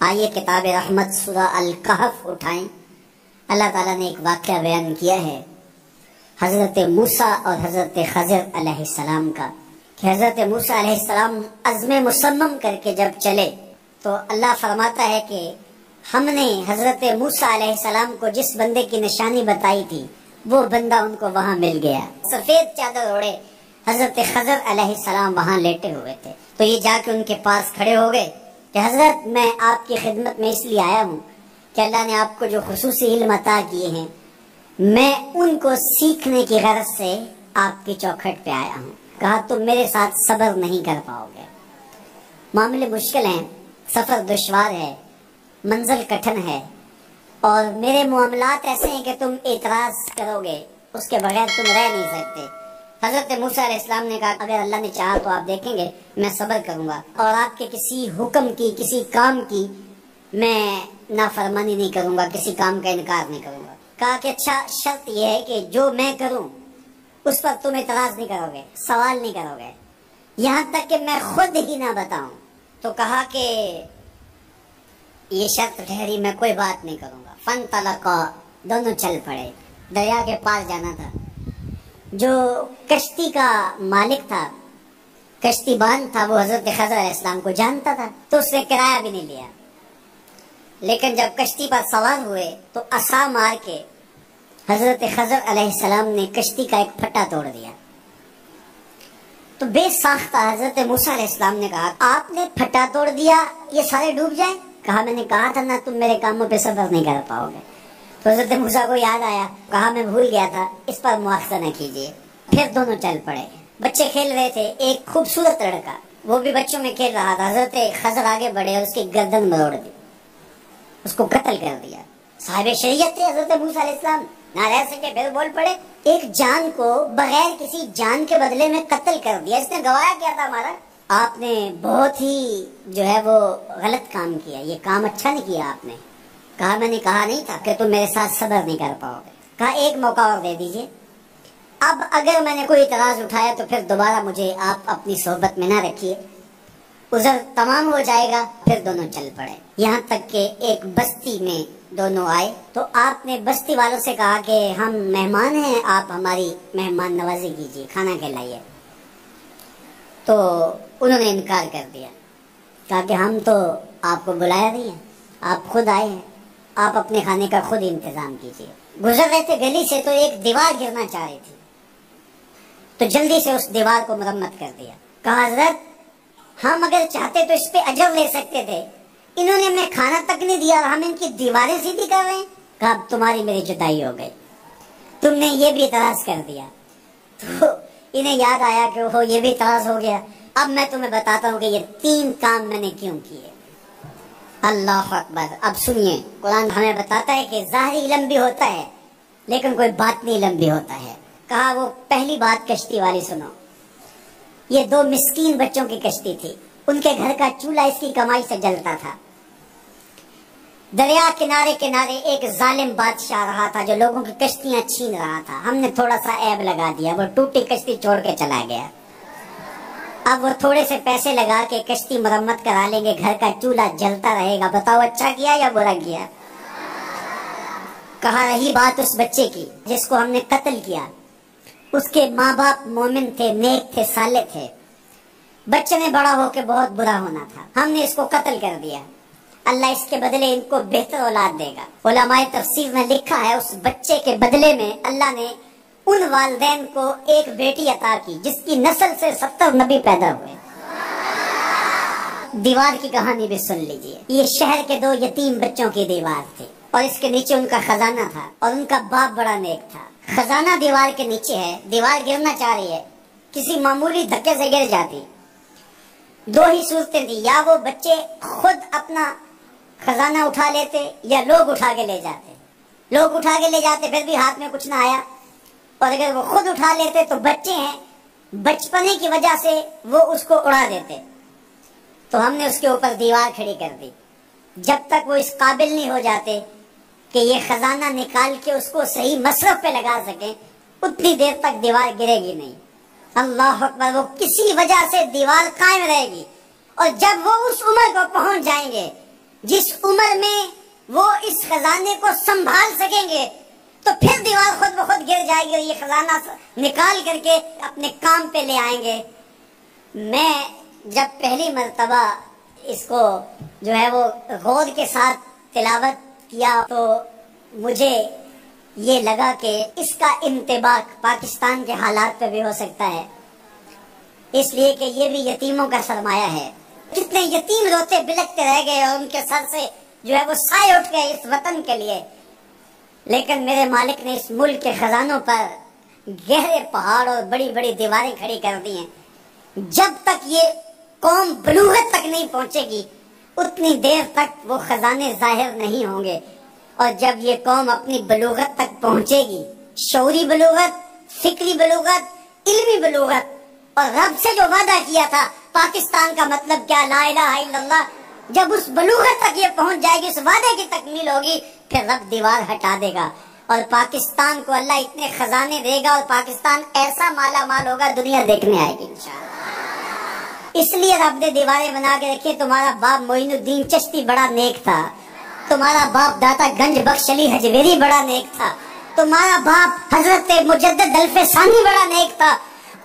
आइए किताब रहमत सुरा अल कहफ उठाएँ। अल्लाह ताला ने एक वाक्य बयान किया है, हज़रत मूसा और हज़रत खजर सलाम का, कि हज़रत मूसा सलाम अज़म मुसम्मम करके जब चले तो अल्लाह फरमाता है कि हमने हज़रत मूसा सलाम को जिस बंदे की निशानी बताई थी, वो बंदा उनको वहाँ मिल गया। सफ़ेद चादर ओढ़े, हज़रत खजर सलाम वहाँ लेटे हुए थे। तो ये जाके उनके पास खड़े हो गए। कि हज़रत, मैं आपकी खिदमत में इसलिए आया हूँ कि अल्लाह ने आपको जो खसूस इल्म अता किए हैं, मैं उनको सीखने की गरज से आपकी चौखट पे आया हूँ। कहा, तुम मेरे साथ सबर नहीं कर पाओगे। मामले मुश्किल हैं, सफ़र दुश्वार है, मंजिल कठिन है, और मेरे मामलात ऐसे हैं कि तुम एतराज़ करोगे, उसके बगैर तुम रह नहीं सकते। हज़रत मूसा इस्लाम ने कहा, अगर अल्लाह ने चाहा तो आप देखेंगे, मैं सब्र करूँगा। और आपके किसी हुक्म की, किसी काम की, मैं नाफरमानी नहीं करूँगा, किसी काम का इनकार नहीं करूँगा। कहा कि अच्छा शर्त यह है कि जो मैं करूँ, उस पर तुम इतराज नहीं करोगे, सवाल नहीं करोगे। यहाँ तक कि मैं खुद ही ना बताऊँ। तो कहा कि, ये शर्त ठहरी, मैं कोई बात नहीं करूँगा। फन तलका, दोनों चल पड़े। दरिया के पास जाना था। जो कश्ती का मालिक था, कश्ती बाँध था, वो हज़रत खजर इस्लाम को जानता था तो उसने किराया भी नहीं लिया। लेकिन जब कश्ती पर सवार हुए तो असा मार के हज़रत खजर सलाम ने कश्ती का एक फट्टा तोड़ दिया। तो बेसाख्ता हज़रत मूसा इस्लाम ने कहा, आपने फट्टा तोड़ दिया, ये सारे डूब जाए? कहा, मैंने कहा था ना, तुम मेरे कामों पे सबर नहीं कर पाओगे। तो हज़रत मूसा को याद आया, कहा, मैं भूल गया था, इस पर मुआवजा न कीजिए। फिर दोनों चल पड़े। बच्चे खेल रहे थे, एक खूबसूरत लड़का, वो भी बच्चों में खेल रहा था, हज़रत खजर आगे बढ़े और उसकी गर्दन मरोड़ दी। उसको कत्ल कर दिया। साहिब शरीयत थे हज़रत मूसा इस्लाम ना रह सके फिर बोल पड़े। एक जान को बगैर किसी जान के बदले में कत्ल कर दिया। इसने गवाया क्या था हमारा? आपने बहुत ही, जो है, वो गलत काम किया। ये काम अच्छा नहीं किया आपने। कहा, मैंने कहा नहीं था कि तुम मेरे साथ सबर नहीं कर पाओगे। कहा, एक मौका और दे दीजिए। अब अगर मैंने कोई इतराज उठाया तो फिर दोबारा मुझे आप अपनी सोहबत में ना रखिए। उजर तमाम हो जाएगा, फिर दोनों चल पड़े। यहाँ तक के एक बस्ती में दोनों आए। तो आपने बस्ती वालों से कहा कि हम मेहमान हैं, आप हमारी मेहमान नवाजी कीजिए, खाना खिलाइए। तो उन्होंने इनकार कर दिया। कहा कि हम तो आपको बुलाया नहीं है, आप खुद आए हैं। आप अपने खाने का खुद इंतज़ाम कीजिए। गुजर रहे थे गली से तो एक दीवार गिरना चाह रही थी। तो जल्दी से उस दीवार को मरम्मत कर दिया। कहा, हज़रत, हम अगर चाहते तो इस पे अजर ले सकते थे। इन्होंने हमें खाना तक नहीं दिया हम इनकी दीवारें सीधी कर रहे हैं। कहा तुम्हारी मेरी जुदाई हो गई। तुमने ये भी तराज कर दिया। तो इन्हें याद आया कि वो ये भी तराज हो गया। अब मैं तुम्हें बताता हूँ कि ये तीन काम मैंने क्यों किए। अल्लाह अकबर। अब सुनिए, कुरान हमें बताता है कि जाहरी इलम भी होता है, लेकिन कोई बात नहीं इलम भी होता है। कहा वो, पहली बात कश्ती वाली सुनो। ये दो मिस्कीन बच्चों की कश्ती थी। उनके घर का चूल्हा इसकी कमाई से जलता था। दरिया किनारे किनारे एक जालिम बादशाह रहा था, जो लोगों की कश्तियाँ छीन रहा था। हमने थोड़ा सा ऐब लगा दिया, वो टूटी कश्ती छोड़ के चला गया। अब वो थोड़े से पैसे लगा के कश्ती मरम्मत करा लेंगे, घर का चूल्हा जलता रहेगा। बताओ अच्छा किया या बुरा किया? कहा रही बात उस बच्चे की, जिसको हमने कत्ल किया। उसके माँ बाप मोमिन थे, नेक थे, साले थे। बच्चे ने बड़ा होकर बहुत बुरा होना था। हमने इसको कत्ल कर दिया। अल्लाह इसके बदले इनको बेहतर औलाद देगा। ओलामाए तफसीर में लिखा है, उस बच्चे के बदले में अल्लाह ने उन वालदेन को एक बेटी अता की, जिसकी नस्ल से सत्तर नबी पैदा हुए। दीवार की कहानी भी सुन लीजिए। ये शहर के दो यतीम बच्चों की दीवार थी, और इसके नीचे उनका खजाना था, और उनका बाप बड़ा नेक था। खजाना दीवार के नीचे है, दीवार गिरना चाह रही है, किसी मामूली धक्के से गिर जाती। दो ही सूरतें थी, या वो बच्चे खुद अपना खजाना उठा लेते, या लोग उठा के ले जाते। लोग उठा के ले जाते, फिर भी हाथ में कुछ ना आया। और अगर वो खुद उठा लेते तो बच्चे हैं, बचपने की वजह से वो उसको उड़ा देते। तो हमने उसके ऊपर दीवार खड़ी कर दी। जब तक वो इस काबिल नहीं हो जाते कि ये खजाना निकाल के उसको सही मसरफ पे लगा सके, उतनी देर तक दीवार गिरेगी नहीं। अल्लाह अकबर, वो किसी वजह से दीवार कायम रहेगी। और जब वो उस उम्र को पहुँच जाएँगे, जिस उम्र में वो इस खजाने को संभाल सकेंगे तो फिर दीवार खुद ब खुद गिर जाएगी और ये खजाना निकाल करके अपने काम पे ले आएँगे। मैं जब पहली मरतबा इसको जो है वो गौर के साथ तिलावत किया तो मुझे ये लगा कि इसका इंतबाक पाकिस्तान के हालात पे भी हो सकता है। इसलिए कि ये भी यतीमों का सरमाया है। कितने यतीम रोते बिलकते रह गए और उनके सर से जो है वो साए उठ गए इस वतन के लिए। लेकिन मेरे मालिक ने इस मुल्क के खजानों पर गहरे पहाड़ और बड़ी बड़ी दीवारें खड़ी कर दी हैं। जब तक ये कौम बलूगत तक नहीं पहुंचेगी, उतनी देर तक वो खजाने ज़ाहिर नहीं होंगे। और जब ये कौम अपनी बलूगत तक पहुंचेगी, शौरी बलूगत फिक्री बलूगत इल्मी बलूगत और रब से जो वादा किया था, पाकिस्तान का मतलब क्या ला इला जब उस बलूगत तक ये पहुँच जाएगी, उस वादे की तकमील होगी फिर रब दीवार हटा देगा। और पाकिस्तान को अल्लाह इतने खजाने देगा और पाकिस्तान ऐसा माला माल होगा दुनिया देखने आएगी इसलिए रब ने दीवारें बना के रखी, तुम्हारा बाप मोइनुद्दीन चिश्ती बड़ा नेक था। तुम्हारा बाप दाता गंज बख्श अली हजवेरी बड़ा नेक था। तुम्हारा बाप हज़रत मुजद्द दल्फे सानी बड़ा नेक था।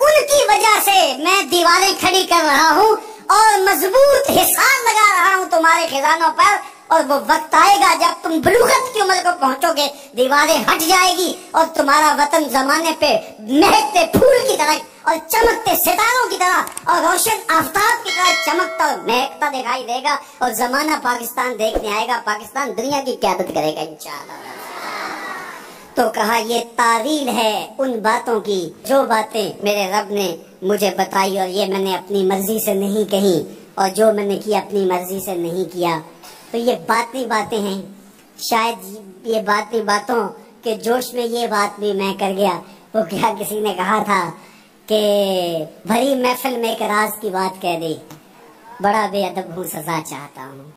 उनकी वजह से मैं दीवारें खड़ी कर रहा हूँ और मज़बूत हिसाब लगा रहा हूँ तुम्हारे खजानों पर। और वो वक्त आएगा जब तुम बलूगत की उम्र को पहुंचोगे। दीवारें हट जाएगी और तुम्हारा वतन जमाने पे महकते फूल की तरह और चमकते सितारों की तरह और रोशन आफ्ताब की तरह चमकता और महकता दिखाई देगा और जमाना पाकिस्तान देखने आएगा। पाकिस्तान दुनिया की क्यादत करेगा, इंशाल्लाह। तो कहा, ये तारील है उन बातों की जो बातें मेरे रब ने मुझे बताई और ये मैंने अपनी मर्ज़ी से नहीं कही और जो मैंने किया अपनी मर्ज़ी से नहीं किया। तो ये बातें बातें हैं। शायद ये बातें बातों के जोश में ये बात भी मैं कर गया। वो क्या किसी ने कहा था कि भरी महफिल में एक राज की बात कह दी। बड़ा बेअदब हूँ, सजा चाहता हूँ।